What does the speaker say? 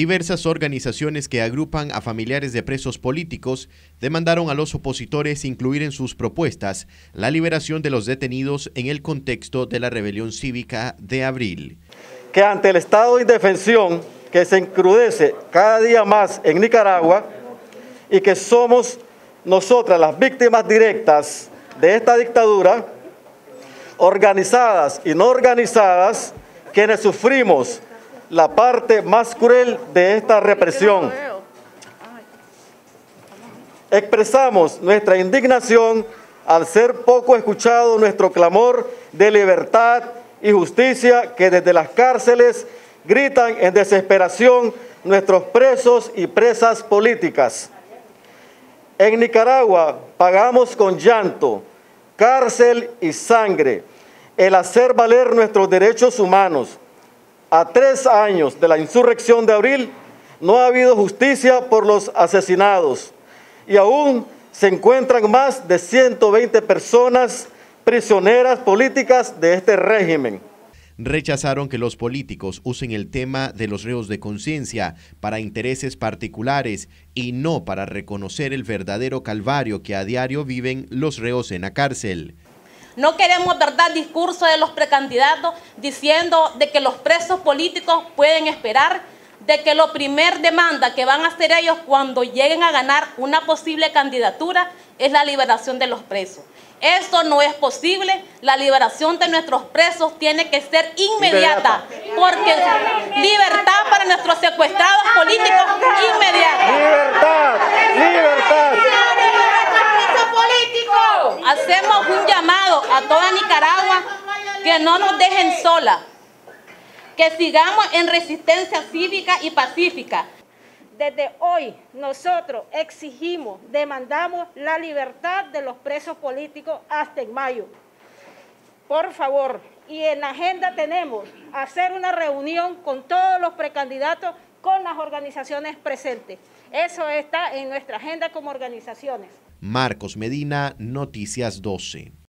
Diversas organizaciones que agrupan a familiares de presos políticos demandaron a los opositores incluir en sus propuestas la liberación de los detenidos en el contexto de la rebelión cívica de abril. Que ante el estado de indefensión que se encrudece cada día más en Nicaragua y que somos nosotras las víctimas directas de esta dictadura, organizadas y no organizadas, quienes sufrimos la parte más cruel de esta represión. Expresamos nuestra indignación al ser poco escuchado nuestro clamor de libertad y justicia que desde las cárceles gritan en desesperación nuestros presos y presas políticas. En Nicaragua pagamos con llanto, cárcel y sangre el hacer valer nuestros derechos humanos a tres años de la insurrección de abril, no ha habido justicia por los asesinados y aún se encuentran más de 120 personas prisioneras políticas de este régimen. Rechazaron que los políticos usen el tema de los reos de conciencia para intereses particulares y no para reconocer el verdadero calvario que a diario viven los reos en la cárcel. No queremos, ¿verdad?, discurso de los precandidatos diciendo de que los presos políticos pueden esperar, de que lo primer demanda que van a hacer ellos cuando lleguen a ganar una posible candidatura es la liberación de los presos. Esto no es posible. La liberación de nuestros presos tiene que ser inmediata, porque libertad para nuestros secuestrados políticos inmediata. Libertad, libertad. Hacemos un a toda Nicaragua que no nos dejen sola, que sigamos en resistencia cívica y pacífica. Desde hoy nosotros exigimos, demandamos la libertad de los presos políticos hasta en mayo. Por favor, y en la agenda tenemos hacer una reunión con todos los precandidatos, con las organizaciones presentes. Eso está en nuestra agenda como organizaciones. Marcos Medina, Noticias 12.